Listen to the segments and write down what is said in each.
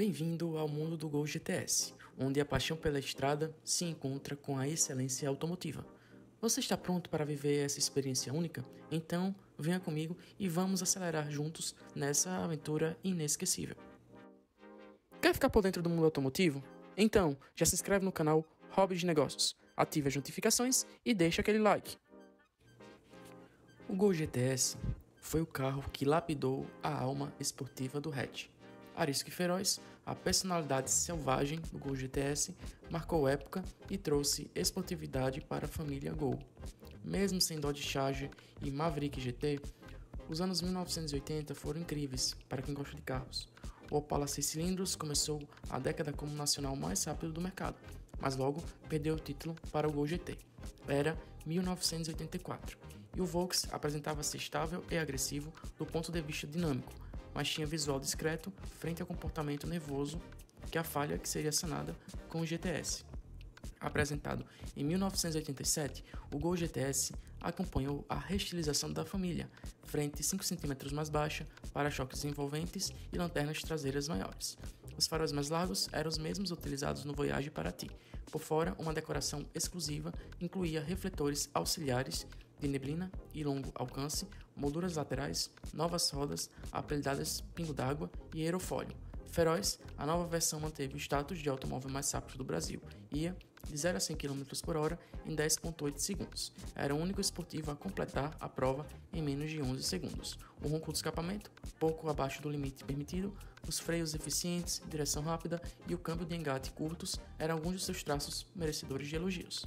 Bem-vindo ao mundo do Gol GTS, onde a paixão pela estrada se encontra com a excelência automotiva. Você está pronto para viver essa experiência única? Então, venha comigo e vamos acelerar juntos nessa aventura inesquecível. Quer ficar por dentro do mundo automotivo? Então, já se inscreve no canal Hobby de Negócios, ative as notificações e deixa aquele like. O Gol GTS foi o carro que lapidou a alma esportiva do hatch arisco feroz, a personalidade selvagem do Gol GTS marcou época e trouxe esportividade para a família Gol. Mesmo sem Dodge Charger e Maverick GT, os anos 1980 foram incríveis para quem gosta de carros. O Opala 6 cilindros começou a década como o nacional mais rápido do mercado, mas logo perdeu o título para o Gol GT. Era 1984, e o Volks apresentava-se estável e agressivo do ponto de vista dinâmico, mas tinha visual discreto frente ao comportamento nervoso que a falha que seria sanada com o GTS. Apresentado em 1987, o Gol GTS acompanhou a restilização da família, frente 5 cm mais baixa, para-choques envolventes e lanternas traseiras maiores. Os faróis mais largos eram os mesmos utilizados no Voyage Paraty. Por fora, uma decoração exclusiva incluía refletores auxiliares de neblina e longo alcance, molduras laterais, novas rodas, apelidadas pingo d'água e aerofólio. Feroz, a nova versão manteve o status de automóvel mais rápido do Brasil, ia de 0 a 100 km por hora em 10.8 segundos. Era o único esportivo a completar a prova em menos de 11 segundos. O ronco do escapamento, pouco abaixo do limite permitido, os freios eficientes, direção rápida e o câmbio de engate curtos eram alguns de seus traços merecedores de elogios.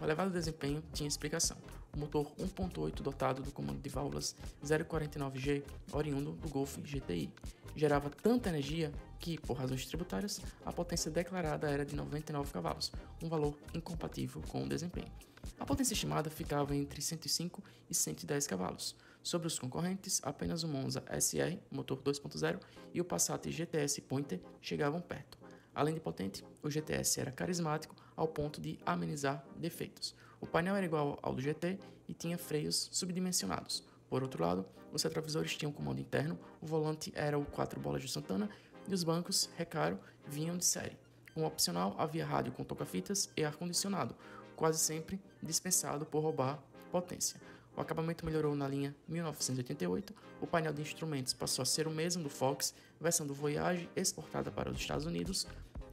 O elevado desempenho tinha explicação. O motor 1.8 dotado do comando de válvulas 049G, oriundo do Golf GTI, gerava tanta energia que, por razões tributárias, a potência declarada era de 99 cavalos, um valor incompatível com o desempenho. A potência estimada ficava entre 105 e 110 cavalos. Sobre os concorrentes, apenas o Monza SR, motor 2.0, e o Passat GTS Pointer chegavam perto. Além de potente, o GTS era carismático ao ponto de amenizar defeitos. O painel era igual ao do GT e tinha freios subdimensionados. Por outro lado, os retrovisores tinham comando interno, o volante era o 4 bolas de Santana e os bancos Recaro vinham de série. Como opcional, havia rádio com toca-fitas e ar-condicionado, quase sempre dispensado por roubar potência. O acabamento melhorou na linha 1988, o painel de instrumentos passou a ser o mesmo do Fox, versão do Voyage exportada para os Estados Unidos.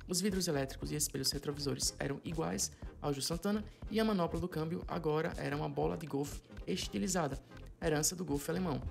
Os vidros elétricos e espelhos retrovisores eram iguais aos do Santana e a manopla do câmbio agora era uma bola de golfe estilizada, herança do golfe alemão.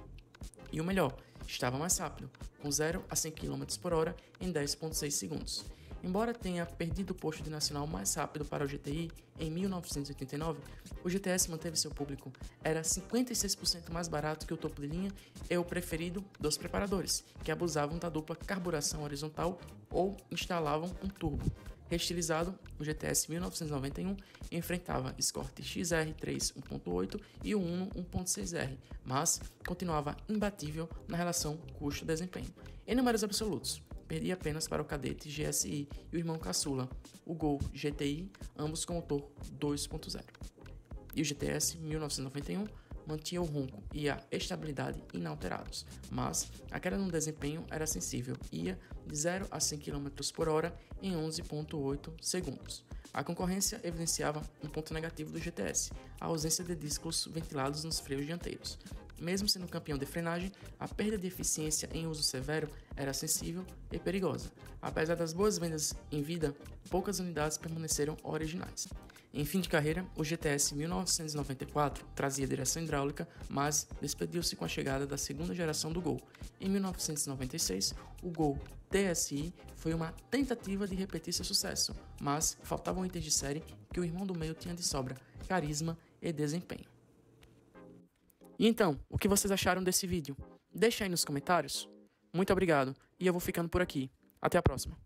E o melhor, estava mais rápido, com 0 a 100 km por hora em 10.6 segundos. Embora tenha perdido o posto de nacional mais rápido para o GTI em 1989, o GTS manteve seu público. Era 56% mais barato que o topo de linha e o preferido dos preparadores, que abusavam da dupla carburação horizontal ou instalavam um turbo. Restilizado, o GTS 1991 enfrentava Escort XR3 1.8 e o Uno 1.6R, mas continuava imbatível na relação custo-desempenho. Em números absolutos, perdia apenas para o cadete GSI e o irmão caçula, o Gol GTI, ambos com motor 2.0. E o GTS 1991 mantinha o ronco e a estabilidade inalterados, mas a queda no desempenho era sensível, ia de 0 a 100 km por hora em 11.8 segundos. A concorrência evidenciava um ponto negativo do GTS, a ausência de discos ventilados nos freios dianteiros. Mesmo sendo campeão de frenagem, a perda de eficiência em uso severo era sensível e perigosa. Apesar das boas vendas em vida, poucas unidades permaneceram originais. Em fim de carreira, o GTS 1994 trazia direção hidráulica, mas despediu-se com a chegada da segunda geração do Gol. Em 1996, o Gol TSI foi uma tentativa de repetir seu sucesso, mas faltavam itens de série que o irmão do meio tinha de sobra: carisma e desempenho. E então, o que vocês acharam desse vídeo? Deixa aí nos comentários. Muito obrigado e eu vou ficando por aqui. Até a próxima.